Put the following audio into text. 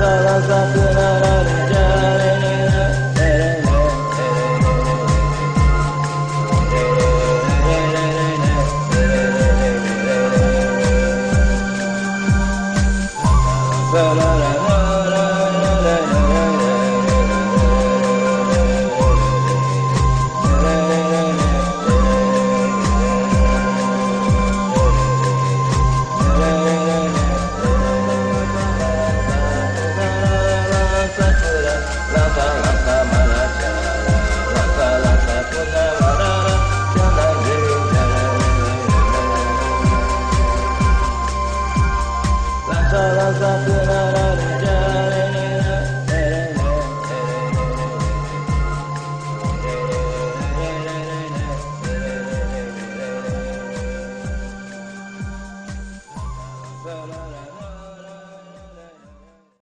la la la